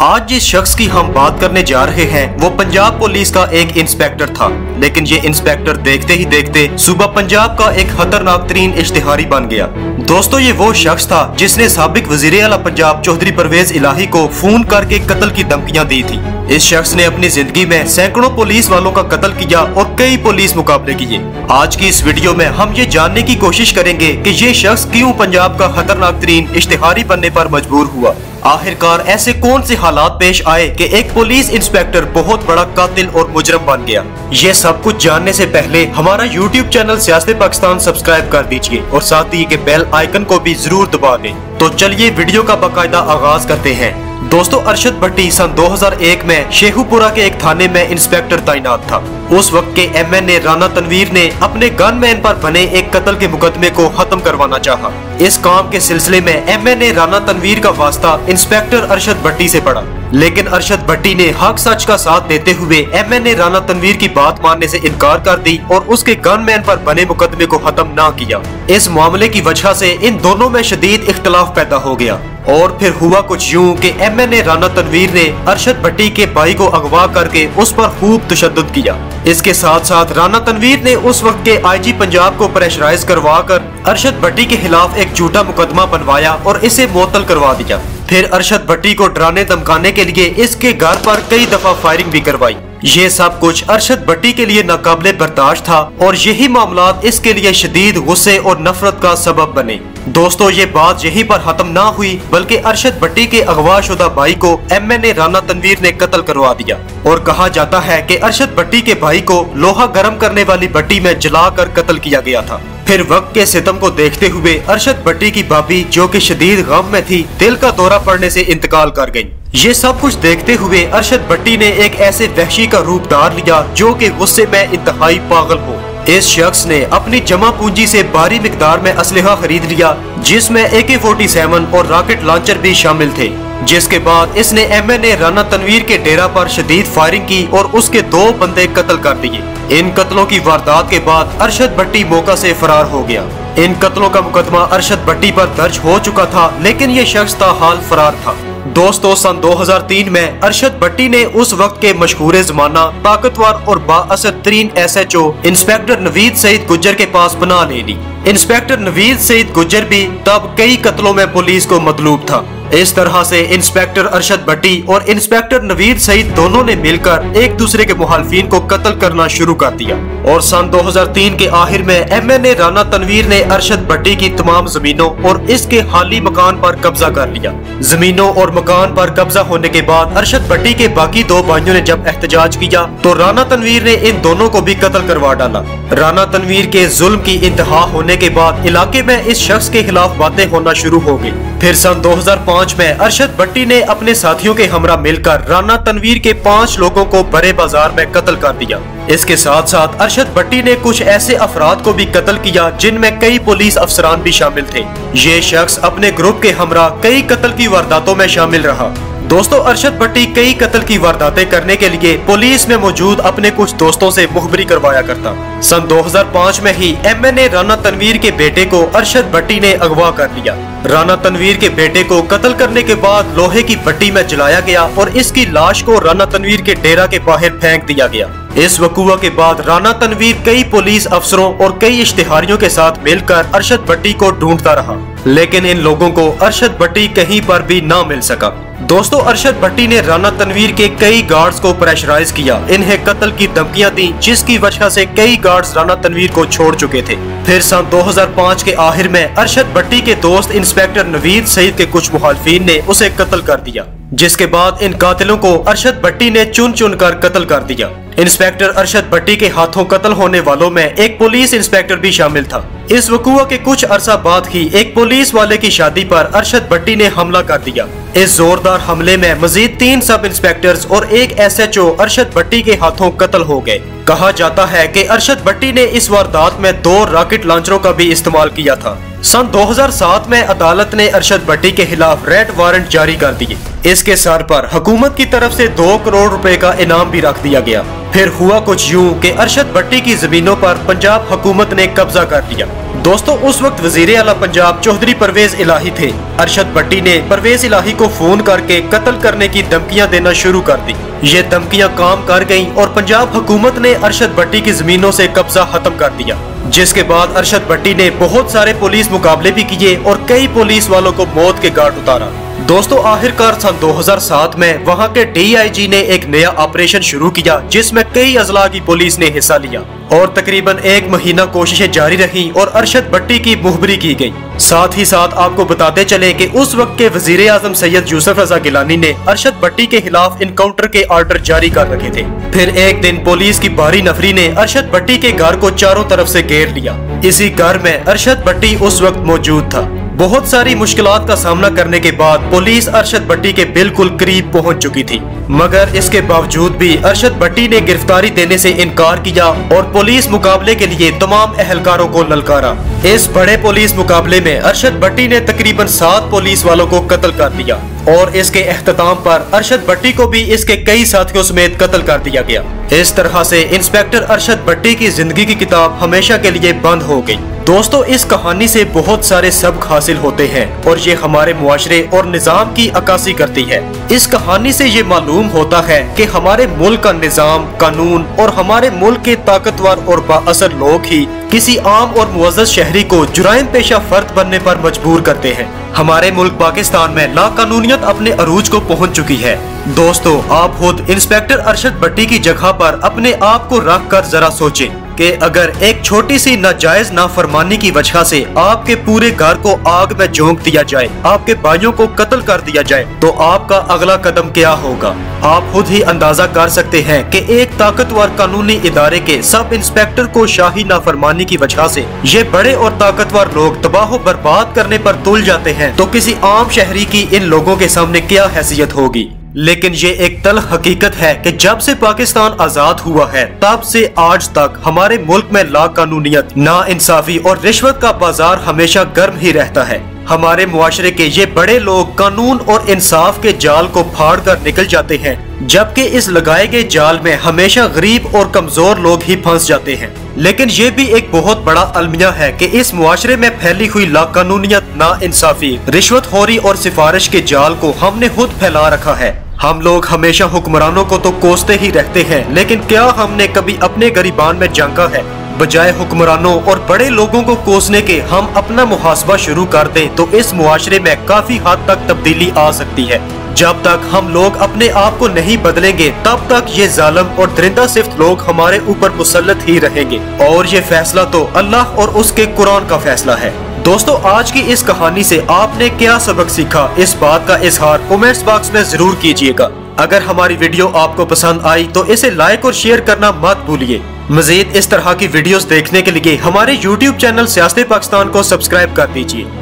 आज जिस शख्स की हम बात करने जा रहे हैं, वो पंजाब पुलिस का एक इंस्पेक्टर था। लेकिन ये इंस्पेक्टर देखते ही देखते सुबह पंजाब का एक खतरनाक तरीन इश्तेहारी बन गया। दोस्तों, ये वो शख्स था जिसने सबक वज़ीर अला पंजाब चौधरी परवेज इलाही को फ़ोन करके कत्ल की धमकियाँ दी थी। इस शख्स ने अपनी ज़िंदगी में सैकड़ों पुलिस वालों का कत्ल किया और कई पुलिस मुकाबले किए। आज की इस वीडियो में हम ये जानने की कोशिश करेंगे कि ये शख्स क्यों पंजाब का खतरनाक तरीन इश्तेहारी बनने पर मजबूर हुआ। आखिरकार ऐसे कौन से हालात पेश आए कि एक पुलिस इंस्पेक्टर बहुत बड़ा कातिल और मुजरम बन गया? ये सब कुछ जानने से पहले हमारा यूट्यूब चैनल सियासत पाकिस्तान सब्सक्राइब कर दीजिए और साथ ही के बेल आइकन को भी ज़रूर दबा दें। तो चलिए वीडियो का बाकायदा आगाज़ करते हैं। दोस्तों, अरशद भट्टी सन 2001 में शेखुपुरा के एक थाने में इंस्पेक्टर तैनात था। उस वक्त के एमएनए राना तनवीर ने अपने गनमैन पर बने एक कत्ल के मुकदमे को खत्म करवाना चाहा। इस काम के सिलसिले में एमएनए राना तनवीर का वास्ता इंस्पेक्टर अरशद भट्टी से पड़ा। लेकिन अरशद भट्टी ने हक सच का साथ देते हुए एमएनए राना तनवीर की बात मानने से इनकार कर दी और उसके गनमैन पर बने मुकदमे को खत्म न किया। इस मामले की वजह से इन दोनों में शदीद इख्तलाफ पैदा हो गया। और फिर हुआ कुछ यूँ कि एमएनए राना तनवीर ने अरशद भट्टी के भाई को अगवा करके उस पर खूब तशद किया। इसके साथ साथ राना तनवीर ने उस वक्त के आईजी पंजाब को प्रेशराइज करवा कर अरशद भट्टी के खिलाफ एक झूठा मुकदमा बनवाया और इसे मुअतल करवा दिया। फिर अरशद भट्टी को डराने धमकाने के लिए इसके घर पर कई दफ़ा फायरिंग भी करवाई। ये सब कुछ अरशद भट्टी के लिए नाकाबले बर्दाश्त था और यही मामला इसके लिए शदीद गुस्से और नफरत का सबब बने। दोस्तों, ये बात यहीं पर खत्म ना हुई, बल्कि अरशद भट्टी के अगवा शुदा भाई को M N A Rana Tanveer ने कत्ल करवा दिया। और कहा जाता है कि अरशद भट्टी के भाई को लोहा गर्म करने वाली भट्टी में जला कर कत्ल किया गया था। फिर वक्त के सितम को देखते हुए अरशद भट्टी की भाभी, जो कि शदीद गम में थी, दिल का दौरा पड़ने से इंतकाल कर गई ये सब कुछ देखते हुए अरशद भट्टी ने एक ऐसे वहशी का रूप धार लिया, जो कि गुस्से में इंतहाई पागल हो। इस शख्स ने अपनी जमा पूंजी से भारी मकदार में असलहा खरीद लिया, जिसमें ए के फोर्टी सेवन और रॉकेट लॉन्चर भी शामिल थे। जिसके बाद इसने M N A Rana Tanveer के डेरा पर शदीद फायरिंग की और उसके दो बंदे कत्ल कर दिए। इन कत्लों की वारदात के बाद अरशद भट्टी मौका से फरार हो गया। इन कत्लों का मुकदमा अरशद भट्टी पर दर्ज हो चुका था, लेकिन ये शख्स था हाल फरार था। दोस्तों, सन 2003 में अरशद भट्टी ने उस वक्त के मशहूर जमाना, ताकतवर और बासर तरीन S H O inspector Naveed Saeed Gujjar के पास बना ले ली। इंस्पेक्टर नवीद सईद गुजर भी तब कई कत्लों में पुलिस को मतलूब था। इस तरह से इंस्पेक्टर अरशद भट्टी और इंस्पेक्टर नवीद सईद दोनों ने मिलकर एक दूसरे के मुखालफिन को कत्ल करना शुरू कर दिया। और सन 2003 के आखिर में M N A Rana Tanveer ने अरशद भट्टी की तमाम जमीनों और इसके हाली मकान पर कब्जा कर लिया। जमीनों और मकान पर कब्जा होने के बाद अरशद भट्टी के बाकी दो भाइयों ने जब एहतजाज किया तो राना तनवीर ने इन दोनों को भी कत्ल करवा डाला। राना तनवीर के जुल्म की इंतहा होने के बाद इलाके में इस शख्स के खिलाफ बातें होना शुरू हो गई फिर सन 2005 में अरशद भट्टी ने अपने साथियों के हमरा मिलकर राना तनवीर के पाँच लोगों को बड़े बाज़ार में कत्ल कर दिया। इसके साथ साथ अरशद भट्टी ने कुछ ऐसे अफराद को भी कत्ल किया, जिनमें कई पुलिस अफसरान भी शामिल थे। ये शख्स अपने ग्रुप के हमरा कई कत्ल की वारदातों में शामिल रहा। दोस्तों, अरशद भट्टी कई कत्ल की वारदातें करने के लिए पुलिस में मौजूद अपने कुछ दोस्तों से मुखबरी करवाया करता। सन 2005 में ही एमएनए राना तनवीर के बेटे को अरशद भट्टी ने अगवा कर लिया। राना तनवीर के बेटे को कत्ल करने के बाद लोहे की भट्टी में जलाया गया और इसकी लाश को राना तनवीर के डेरा के बाहर फेंक दिया गया। इस वकुआ के बाद राना तनवीर कई पुलिस अफसरों और कई इश्तेहारियों के साथ मिलकर अरशद भट्टी को ढूंढता रहा, लेकिन इन लोगों को अरशद भट्टी कहीं पर भी न मिल सका। दोस्तों, अरशद भट्टी ने राना तनवीर के कई गार्ड्स को प्रेशराइज किया। इन्हें कत्ल की धमकियाँ दी, जिसकी वजह से कई गार्ड्स राना तनवीर को छोड़ चुके थे। फिर सन 2005 के आखिर में अरशद भट्टी के दोस्त इंस्पेक्टर नवीद सईद के कुछ मुखालफिन ने उसे कत्ल कर दिया, जिसके बाद इन कातिलों को अरशद भट्टी ने चुन चुन कर कत्ल कर दिया। इंस्पेक्टर अरशद भट्टी के हाथों कत्ल होने वालों में एक पुलिस इंस्पेक्टर भी शामिल था। इस वकुआ के कुछ अरसा बाद ही एक पुलिस वाले की शादी पर अरशद भट्टी ने हमला कर दिया। इस जोरदार हमले में मजीद तीन सब इंस्पेक्टर और एक S H O Arshad Bhatti के हाथों कत्ल हो गए। कहा जाता है की अरशद भट्टी ने इस वारदात में दो रॉकेट लॉन्चरों का भी इस्तेमाल किया था। सन 2007 में अदालत ने अरशद भट्टी के खिलाफ रेड वारंट जारी कर दिए। इसके सर पर हुकूमत की तरफ़ से दो करोड़ रुपए का इनाम भी रख दिया गया। फिर हुआ कुछ यूँ कि अरशद भट्टी की जमीनों पर पंजाब हुकूमत ने कब्जा कर लिया। दोस्तों, उस वक्त वज़ीर अला पंजाब चौधरी परवेज इलाही थे। अरशद भट्टी ने परवेज इलाही को फ़ोन करके कत्ल करने की धमकियाँ देना शुरू कर दी। ये धमकियाँ काम कर गईं और पंजाब हुकूमत ने अरशद भट्टी की जमीनों से कब्जा खत्म कर दिया। जिसके बाद अरशद भट्टी ने बहुत सारे पुलिस मुकाबले भी किए और कई पुलिस वालों को मौत के घाट उतारा। दोस्तों, आखिरकार सन 2007 में वहाँ के डीआईजी ने एक नया ऑपरेशन शुरू किया, जिसमें कई अजला की पुलिस ने हिस्सा लिया और तकरीबन एक महीना कोशिशें जारी रही और अरशद भट्टी की मुहबरी की गई। साथ ही साथ आपको बताते चले कि उस वक्त के वज़ीर आज़म सैयद यूसुफ रजा गिलानी ने अरशद भट्टी के खिलाफ इनकाउंटर के ऑर्डर जारी कर रखे थे। फिर एक दिन पुलिस की भारी नफरी ने अरशद भट्टी के घर को चारों तरफ़ से घेर लिया। इसी घर में अरशद भट्टी उस वक्त मौजूद था। बहुत सारी मुश्किलात का सामना करने के बाद पुलिस अरशद भट्टी के बिल्कुल करीब पहुँच चुकी थी। मगर इसके बावजूद भी अरशद भट्टी ने गिरफ्तारी देने से इनकार किया और पुलिस मुकाबले के लिए तमाम अहलकारों को ललकारा। इस बड़े पुलिस मुकाबले में अरशद भट्टी ने तकरीबन सात पुलिस वालों को कत्ल कर दिया और इसके अख्ताम पर अरशद भट्टी को भी इसके कई साथियों समेत कत्ल कर दिया गया। इस तरह से इंस्पेक्टर अरशद भट्टी की ज़िंदगी की किताब हमेशा के लिए बंद हो गई। दोस्तों, इस कहानी से बहुत सारे सबक हासिल होते हैं और ये हमारे मुआशरे और निज़ाम की अक्सी करती है। इस कहानी से ये मालूम होता है कि हमारे मुल्क का निज़ाम, कानून और हमारे मुल्क के ताकतवर और बासर लोग ही किसी आम और मुआज शहरी को जुराइम पेशा फर्द बनने पर मजबूर करते हैं। हमारे मुल्क पाकिस्तान में लाकानूनियत अपने अरूज को पहुँच चुकी है। दोस्तों, आप खुद इंस्पेक्टर अरशद भट्टी की जगह पर अपने आप को रख कर जरा सोचें। कि अगर एक छोटी सी नाजायज नाफरमानी की वजह से आपके पूरे घर को आग में झोंक दिया जाए, आपके भाइयों को कत्ल कर दिया जाए तो आपका अगला कदम क्या होगा? आप खुद ही अंदाज़ा कर सकते हैं कि एक ताकतवर कानूनी इदारे के सब इंस्पेक्टर को शाही नाफरमानी की वजह से ये बड़े और ताकतवर लोग तबाह बर्बाद करने पर तुल जाते हैं। तो किसी आम शहरी की इन लोगों के सामने क्या हैसियत होगी? लेकिन ये एक तल हकीकत है कि जब से पाकिस्तान आज़ाद हुआ है, तब से आज तक हमारे मुल्क में ला कानूनियत ना इंसाफी और रिश्वत का बाज़ार हमेशा गर्म ही रहता है। हमारे मुआरे के ये बड़े लोग कानून और इंसाफ के जाल को फाड़ कर निकल जाते हैं। जबकि इस लगाए गए जाल में हमेशा गरीब और कमज़ोर लोग ही फंस जाते हैं। लेकिन ये भी एक बहुत बड़ा अलमिया है कि इस मुआरे में फैली हुई लाकानूनियत ना इंसाफी रिश्वत खोरी और सिफारिश के जाल को हमने खुद फैला रखा है। हम लोग हमेशा हुक्मरानों को तो कोसते ही रहते हैं, लेकिन क्या हमने कभी अपने गरीबान में जंगा है? बजाय हुक्मरानों और बड़े लोगों को कोसने के हम अपना मुहासबा शुरू कर दें तो इस मुआरे में काफ़ी हद तक तब्दीली आ सकती है। जब तक हम लोग अपने आप को नहीं बदलेंगे, तब तक ये जालम और दरिंदा सिफ्त लोग हमारे ऊपर मुसलत ही रहेंगे। और ये फैसला तो अल्लाह और उसके कुरान का फैसला है। दोस्तों, आज की इस कहानी से आपने क्या सबक सीखा? इस बात का इजहार कमेंट्स बॉक्स में ज़रूर कीजिएगा। अगर हमारी वीडियो आपको पसंद आई तो इसे लाइक और शेयर करना मत भूलिए। मजीद इस तरह की वीडियोस देखने के लिए हमारे यूट्यूब चैनल सियासत पाकिस्तान को सब्सक्राइब कर दीजिए।